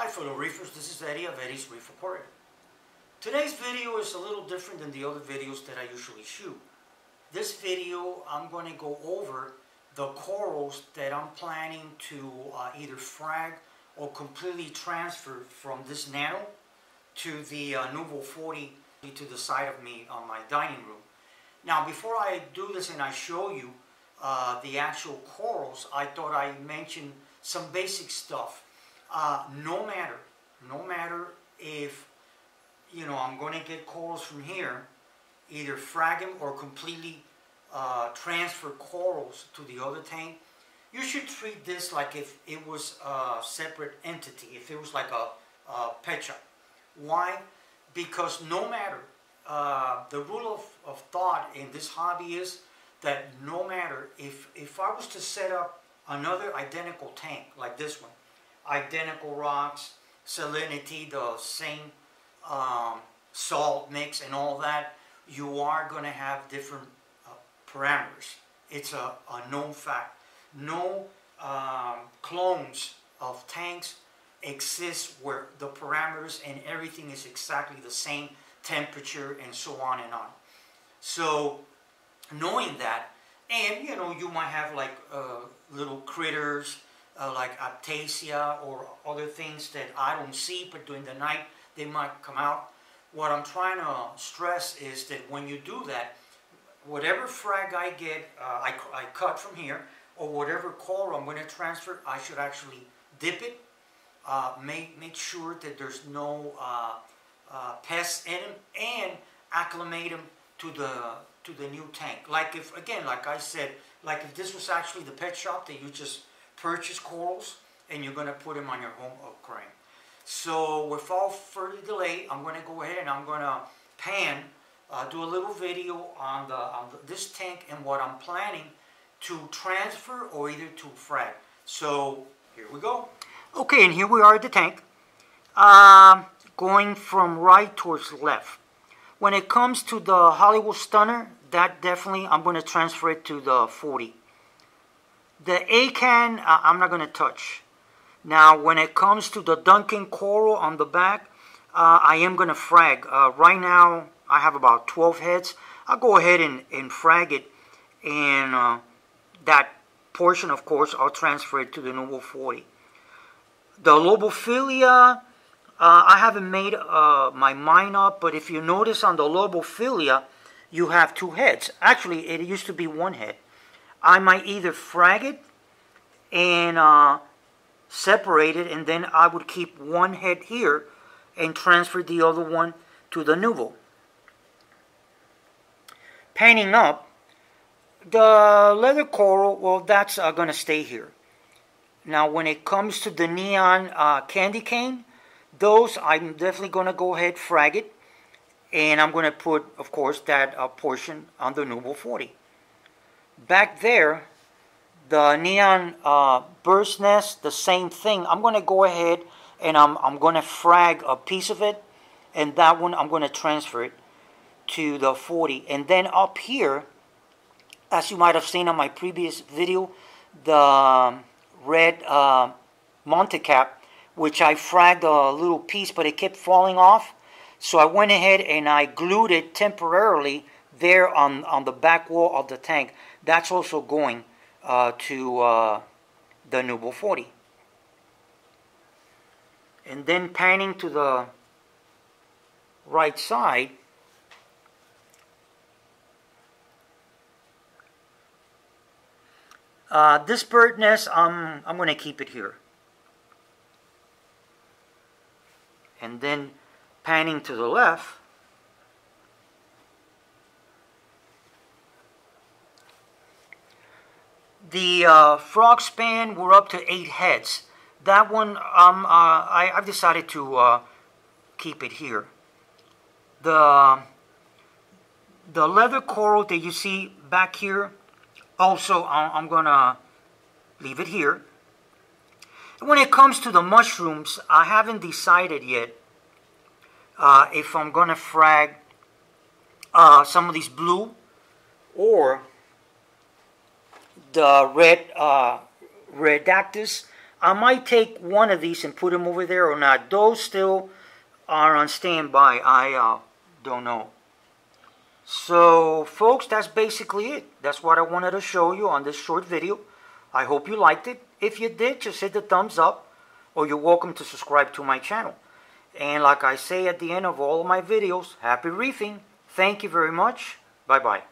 Hi fellow reefers, this is Eddie of Eddie's Reef Aquaria. Today's video is a little different than the other videos that I usually shoot. This video I'm going to go over the corals that I'm planning to uh, either frag or completely transfer from this nano to the uh, Nuvo 40 to the side of me on my dining room. Now before I do this and I show you uh, the actual corals, I thought I mention some basic stuff. Uh, no matter, no matter if, you know, I'm going to get corals from here, either frag them or completely uh, transfer corals to the other tank, you should treat this like if it was a separate entity, if it was like a, a pet shop. Why? Because no matter, uh, the rule of, of thought in this hobby is that no matter if, if I was to set up another identical tank like this one, identical rocks, salinity, the same um, salt mix and all that, you are going to have different uh, parameters. It's a, a known fact. No um, clones of tanks exist where the parameters and everything is exactly the same temperature and so on and on. So knowing that, and you know, you might have like uh, little critters uh, like aptasia or other things that I don't see, but during the night they might come out. What I'm trying to stress is that when you do that, whatever frag I get, uh, I, I cut from here, or whatever coral I'm going to transfer, I should actually dip it, uh, make, make sure that there's no uh, uh, pests in them, and acclimate them to the to the new tank. Like if, again, like I said, like if this was actually the pet shop that you just purchase corals and you're going to put them on your home aquarium. So without further delay, I'm going to go ahead and I'm going to pan, uh, do a little video on, the, on the, this tank and what I'm planning to transfer or either to frag. So here we go. Okay, and here we are at the tank. Um, going from right towards left. When it comes to the Hollywood Stunner, that definitely, I'm going to transfer it to the 40. The Acan, uh, I'm not going to touch. Now, when it comes to the Duncan Coral on the back, uh, I am going to frag. Uh, right now, I have about 12 heads. I'll go ahead and, and frag it. And uh, that portion, of course, I'll transfer it to the Nuvo 40. The Lobophyllia, uh, I haven't made my mind up, but if you notice on the Lobophyllia, you have two heads. Actually, it used to be one head. I might either frag it and uh, separate it, and then I would keep one head here and transfer the other one to the Nuvo. Painting up, the leather coral, well, that's uh, going to stay here. Now, when it comes to the neon uh, candy cane, those I'm definitely going to go ahead frag it and I'm going to put, of course, that uh, portion on the Nuvo 40. Back there, the neon uh, bird's nest, the same thing. I'm going to go ahead and I'm, I'm going to frag a piece of it, and that one I'm going to transfer it to the 40. And then up here, as you might have seen on my previous video, the um, red uh, Montecap, which I fragged a little piece, but it kept falling off. So I went ahead and I glued it temporarily there on, on the back wall of the tank. That's also going uh, to uh, the Nuvo 40. And then panning to the right side, uh, this bird nest, um, I'm going to keep it here. And then panning to the left, the uh, frogspawn were up to eight heads. That one, um, uh, I, have decided to uh, keep it here. The, the leather coral that you see back here, also I'm going to leave it here. When it comes to the mushrooms, I haven't decided yet uh, if I'm going to frag uh, some of these blue or the red uh, Rhodactis I might take one of these and put them over there or not. Those still are on standby. I uh, don't know. So, folks, that's basically it. That's what I wanted to show you on this short video. I hope you liked it. If you did, just hit the thumbs up or you're welcome to subscribe to my channel. And like I say at the end of all of my videos, happy reefing. Thank you very much. Bye-bye.